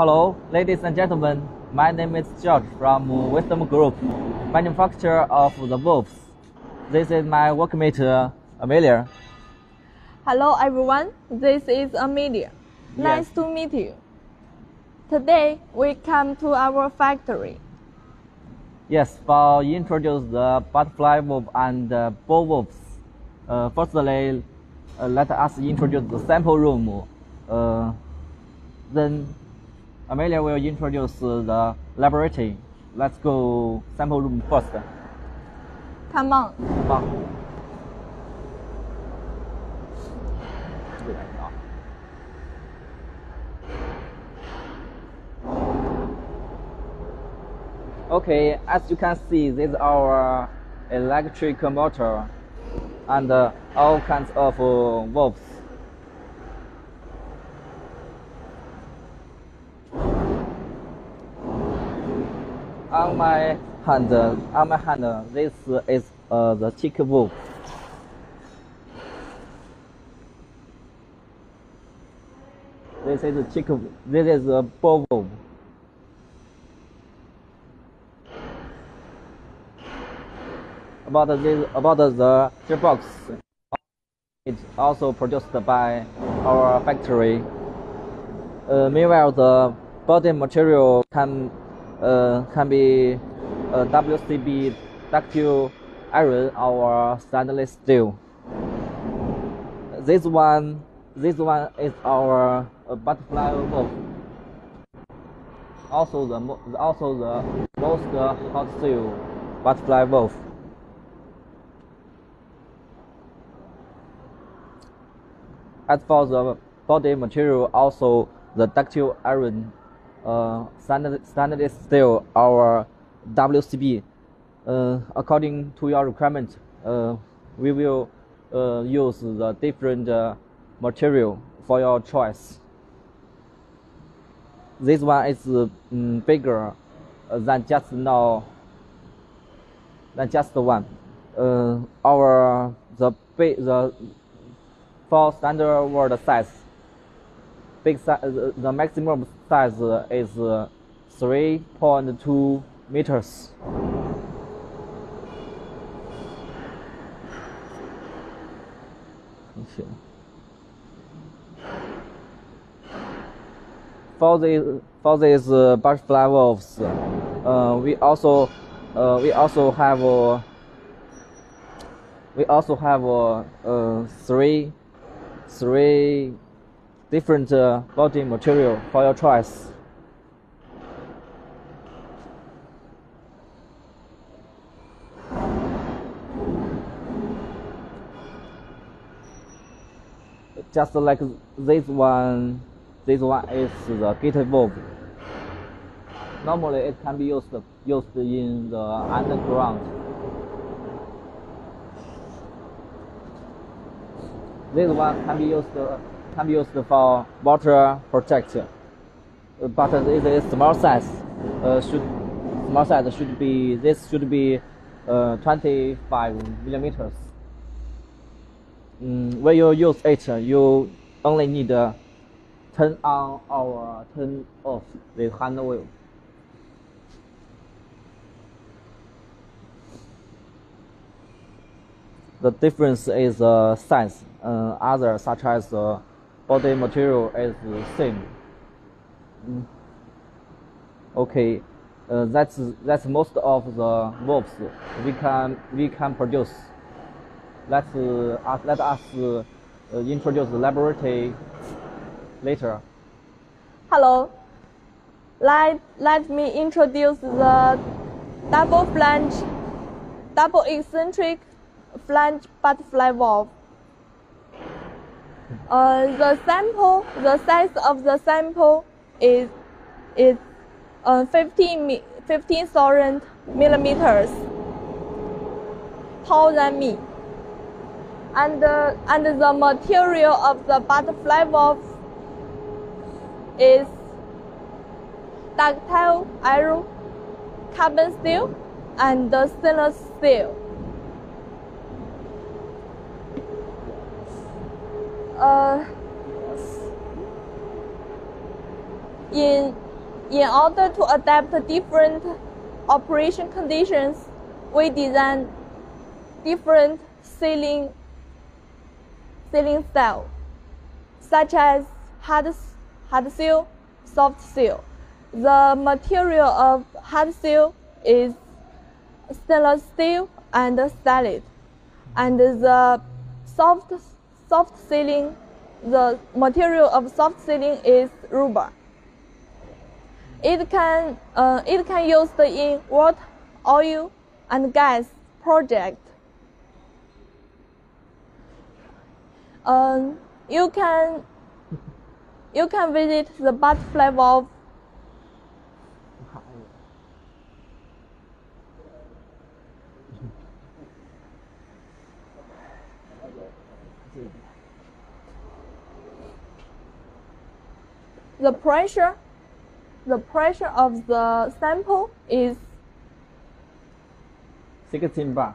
Hello, ladies and gentlemen. My name is George from WESDOM Group, manufacturer of the valves. This is my workmate uh, Amelia. Hello everyone, this is Amelia. Nice Yes. to meet you. Today we come to our factory. Yes, for introduce the butterfly valve and uh, ball valves. Uh, firstly, uh, let us introduce the sample room. Uh, then Amelia will introduce uh, the laboratory. Let's go sample room first. Come on. 棒。这个啊。Okay, as you can see, this is our electric motor and uh, all kinds of uh, valves. On my hand, on my hand, this is uh, the valve. This is a tick. This is a valve. About this, about the gearbox, it's also produced by our factory. Uh, meanwhile, the body material can can be uh, WCB ductile iron or stainless steel. This one, this one is our uh, butterfly valve. Also the also the most uh, hot seal butterfly valve. As for the body material, also the ductile iron, uh, standard, stainless steel, our WCB. Uh, according to your requirement, uh, we will uh, use the different uh, material for your choice. This one is um, bigger uh, than just now than just one. Uh, our the the for standard word size, big si- uh, the maximum size uh, is uh, 3.2 meters. For the for these uh, butterfly valves, uh, we also uh, we also have uh, we also have uh, uh, three three different uh, body material for your choice. Just like this one, this one is the gate valve. Normally, it can be used used in the underground. This one can be used can be used for water protection, Uh, but it is small size. Uh, should small size should be this should be uh, 25 millimeters. Mm, when you use it, you only need uh, turn on or turn off the hand wheel. The difference is uh, size. Uh, other such as uh, body material is the same. Okay, uh, that's that's most of the valves we can we can produce. Let's uh, let us uh, uh, introduce the laboratory later. Hello. Let, let me introduce the double flange, double eccentric flange butterfly valve. Uh, the sample, the size of the sample is is uh, 15 15,000 millimeters taller than me. And uh, and the material of the butterfly valve is ductile iron, carbon steel, and stainless steel. Uh, in In order to adapt different operation conditions, we design different sealing sealing style, such as hard, hard seal, soft seal. The material of hard seal is stainless steel and solid, and the soft soft sealing, the material of soft sealing is rubber. It can uh, it can used in water, oil, and gas project. Um, you can you can visit the butterfly valve the pressure the pressure of the sample is 16 bar